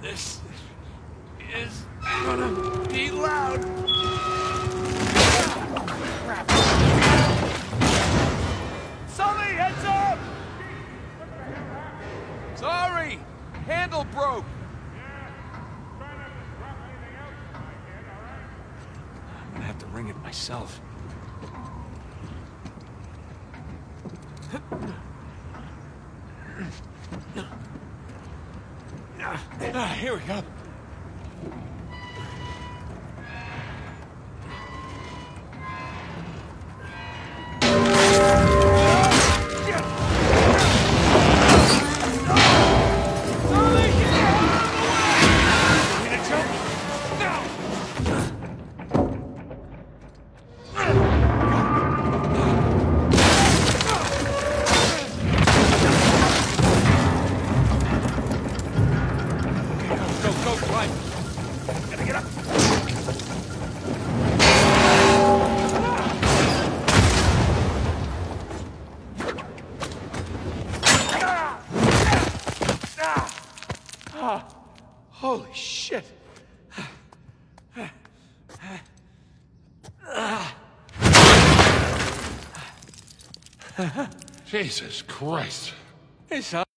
This is gonna be loud. Sully, heads up! Sorry, handle broke. I'm gonna have to ring it myself. Ah, here we go. Go, go, climb. Gotta get up. Ah, Holy shit. Jesus Christ. Hey, son.